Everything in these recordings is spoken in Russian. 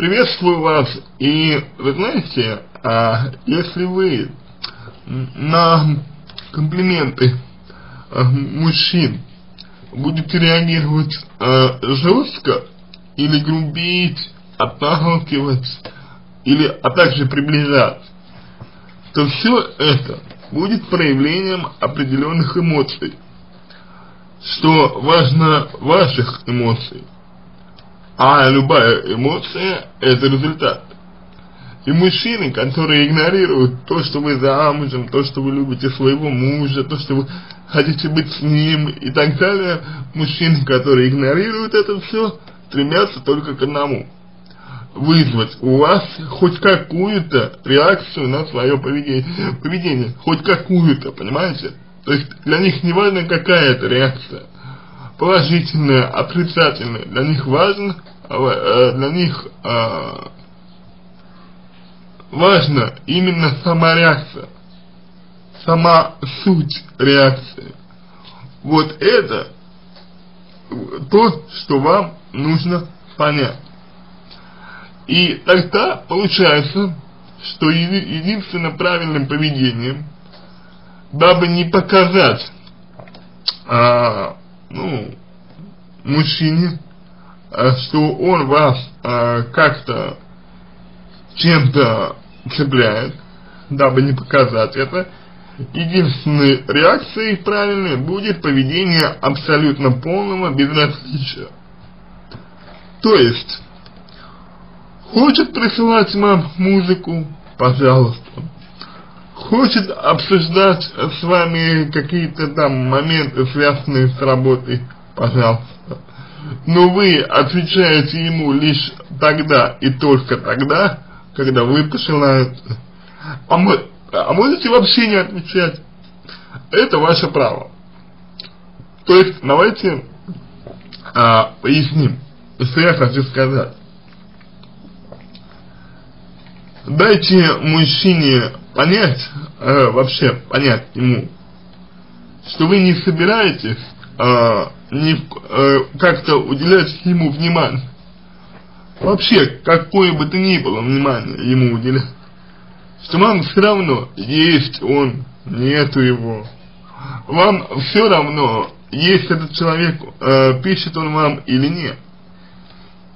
приветствую вас, и вы знаете, а, если вы на комплименты а, мужчин будете реагировать а, жестко или грубить, отталкивать, или, а также приближаться, то все это будет проявлением определенных эмоций, что важно ваших эмоций, а любая эмоция это результат. И мужчины, которые игнорируют то, что вы замужем, то, что вы любите своего мужа, то, что вы хотите быть с ним и так далее, мужчины, которые игнорируют это все, стремятся только к одному – вызвать у вас хоть какую-то реакцию на свое поведение, поведение хоть какую-то, понимаете? То есть для них не важно какая это реакция, положительная, отрицательная, для них важно, для них э, важно именно сама реакция, сама суть реакции. Вот это то, что вам нужно понять. И тогда получается, что единственным правильным поведением, дабы не показать, а, ну, мужчине, что он вас а, как-то чем-то цепляет, дабы не показать это, единственной реакцией правильной будет поведение абсолютно полного безразличия. То есть, Хочет присылать вам музыку? Пожалуйста. Хочет обсуждать с вами какие-то там моменты, связанные с работой? Пожалуйста. Но вы отвечаете ему лишь тогда и только тогда, когда вы пожелаете. А, мы, а можете вообще не отвечать. Это ваше право. То есть, давайте а, поясним, что я хочу сказать дайте мужчине понять, э, вообще понять ему, что вы не собираетесь э, э, как-то уделять ему внимание. Вообще, какое бы то ни было внимание ему уделять. Что вам все равно, есть он, нету его. Вам все равно, есть этот человек, э, пишет он вам или нет.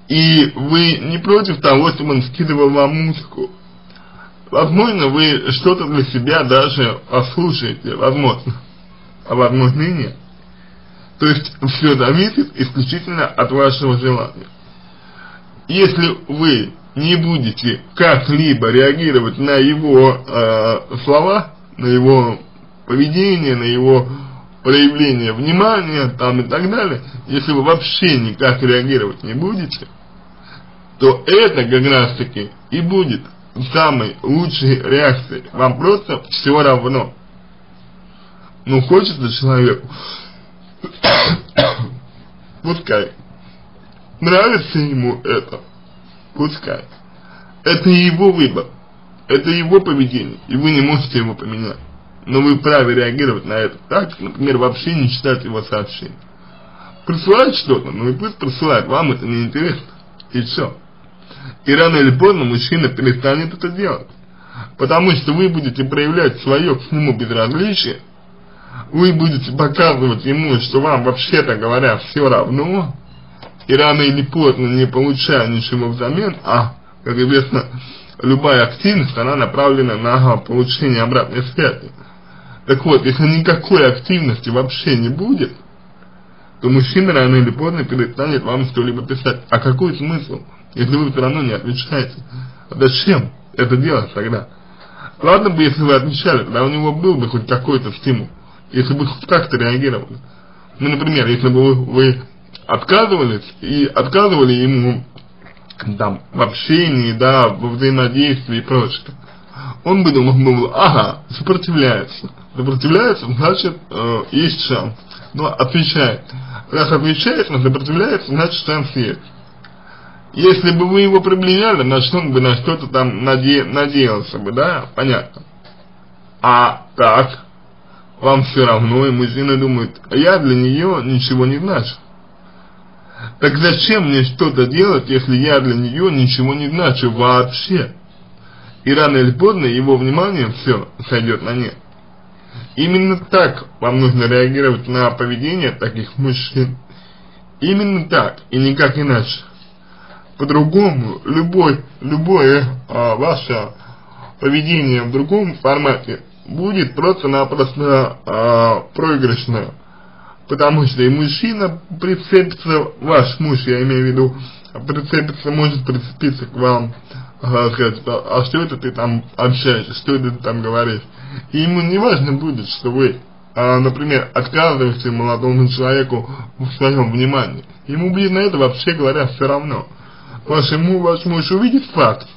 И вы не против того, чтобы он скидывал вам музыку. Возможно, вы что-то для себя даже послушаете, возможно, а возможно и нет. То есть, все зависит исключительно от вашего желания. Если вы не будете как-либо реагировать на его э, слова, на его поведение, на его проявление внимания там и так далее, если вы вообще никак реагировать не будете, то это как раз таки и будет самой лучшей реакцией. Вам просто все равно. Ну, хочется человеку. Пускай. Нравится ему это. Пускай. Это его выбор. Это его поведение. И вы не можете его поменять. Но вы вправе реагировать на это так, например, вообще не читать его сообщения. Присылает что-то, ну и пусть присылает, вам это не интересно. И все. И рано или поздно мужчина перестанет это делать. Потому что вы будете проявлять свое к нему безразличие, вы будете показывать ему, что вам вообще-то говоря все равно, и рано или поздно не получая ничего взамен, а, как известно, любая активность, она направлена на получение обратной связи. Так вот, если никакой активности вообще не будет, то мужчина рано или поздно перестанет вам что-либо писать. А какой смысл? если вы все равно не отвечаете. Зачем это делать тогда? Ладно бы, если вы отвечали, тогда у него был бы хоть какой-то стимул, если бы хоть как-то реагировали. Ну, например, если бы вы, отказывались и отказывали ему там в общении, да, во взаимодействии и прочее, он бы думал, ага, сопротивляется. Сопротивляется, значит, э, есть шанс. Но отвечает. Раз отвечает, но сопротивляется, значит шанс есть. Если бы вы его приближали, значит он бы на что-то там наде надеялся бы, да, понятно. А так, вам все равно, и мужчина думает, а я для нее ничего не значу. Так зачем мне что-то делать, если я для нее ничего не значу вообще? И рано или поздно его внимание все сойдет на нет. Именно так вам нужно реагировать на поведение таких мужчин. Именно так, и никак иначе. По-другому, любой, любое а, ваше поведение в другом формате будет просто-напросто а, проигрышное. Потому что и мужчина прицепится, ваш муж, я имею в виду, прицепится, может прицепиться к вам, а, сказать, а, а что это ты там общаешься, что это ты там говоришь. И ему не важно будет, что вы, например, отказываете молодому человеку в своем внимании. Ему будет на это вообще говоря все равно. Вашему, ваш муж увидит факт.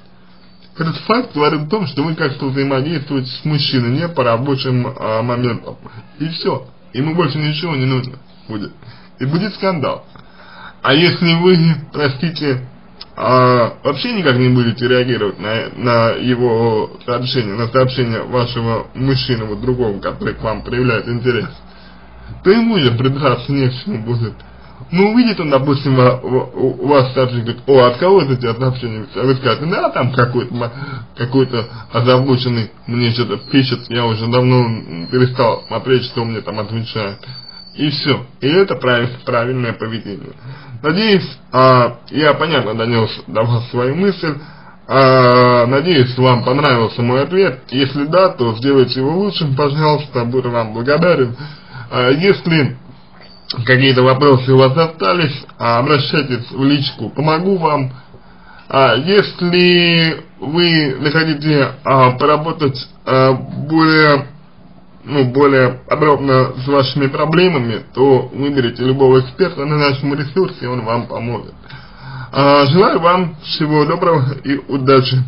Этот факт говорит о том, что вы как-то взаимодействуете с мужчиной не по рабочим а, моментам. И все. Ему больше ничего не нужно будет. И будет скандал. А если вы, простите, а, вообще никак не будете реагировать на, на его сообщение, на сообщение вашего мужчины, вот другого, который к вам проявляет интерес, то ему же придраться не к чему будет. Ну, увидит он, допустим, у вас сообщение, говорит, о, от кого это тебе сообщение? А вы скажете, да, там какой-то какой-то озабоченный мне что-то пишет, я уже давно перестал смотреть, что мне там отвечает. И все. И это правиль, правильное поведение. Надеюсь, а, я понятно донес до вас свою мысль. А, надеюсь, вам понравился мой ответ. Если да, то сделайте его лучшим, пожалуйста, буду вам благодарен. А, если какие-то вопросы у вас остались, а, обращайтесь в личку, помогу вам. А, если вы захотите а, поработать более ну, более подробно с вашими проблемами, то выберите любого эксперта на нашем ресурсе, он вам поможет. Желаю вам всего доброго и удачи.